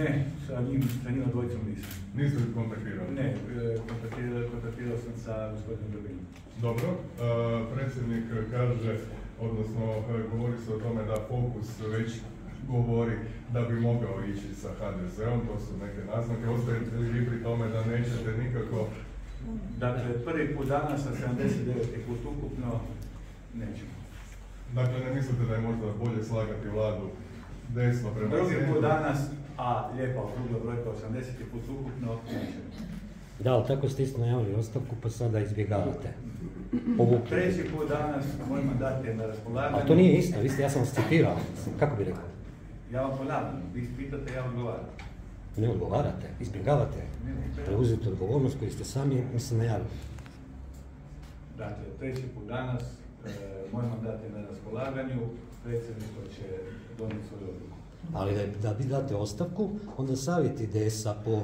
Ne, sa njim, sa njima dvojicom nisam. Niste li kontaktirali? Ne, e, kontaktirao, kontaktirao sam sa gospodinom Grbinom. Dobro, e, predsjednik kaže, odnosno e, govori se o tome da Fokus već govori da bi mogao ići sa HDZ-om, to su neke naznake. Ostajete li vi pri tome da nećete nikako Dakle, prvi put danas sa 79 put ukupno nećemo. Dakle, ne mislite da je možda bolje slagati vladu desno prema Drugi put danas, a lijepa okrugla brojka 80 put ukupno. Da, ali tako ste isto najavili ostavku, pa sada izbjegavate. Povukli. Treći put danas, moj mandat je na raspolaganju. Ali to nije isto, vi ste, ja sam vas citirao, kako bi rekao? Ja vam ponavljam, vi pitate, ja odgovaram. Ne odgovarate, izbjegavate. Preuzete odgovornost koju ste sami, mislim, najavili. Dakle, treći put danas, moj mandat je na raspolaganju, predsjedništvo će donijeti svoju odluku. Ali da, da vi date ostavku, onda savjet IDS-a po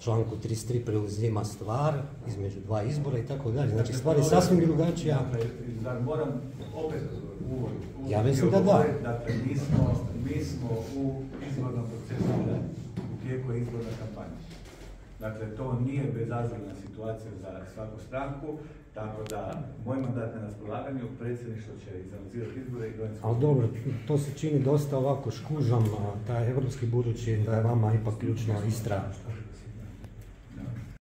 članku 33 preuzima stvar između dva izbora i tako dalje. Znači stvar je sasvim drugačija. Dakle, zar moram opet uvod, uvod Ja mislim da da. Dakle, mi smo, mi smo u izbornom procesu u tijeku je izborna kampanja. Dakle, to nije bezazlena situacija za svaku stranku, tako da moj mandat na raspolaganju, predsjedništvo će izanalizirati izbore i donijeti Ali dobro, to se čini dosta ovako škužam, a taj evropski budući da je vama ipak ključno Istra